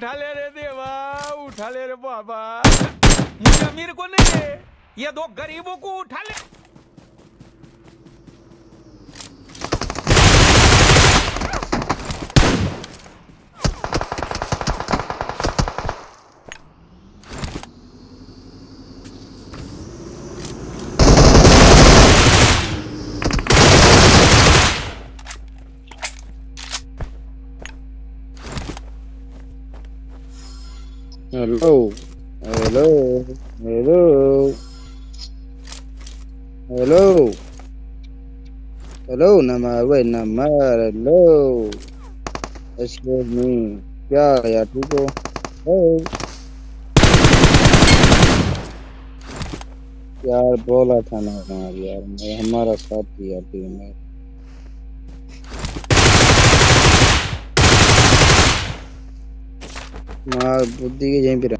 उठा ले रे देवा, उठा ले रे बाबा। मुझे अमीर को नहीं ये दो गरीबों को उठा ले। Hello. Hello. Hello. Hello. Hello, Namar. Wait, Namar. Hello. Excuse me. क्या यार ठीक हो Hello. यार बोला था ना यार यार मैं हमारा साथी यार टीम में बुद्धि के यहीं रह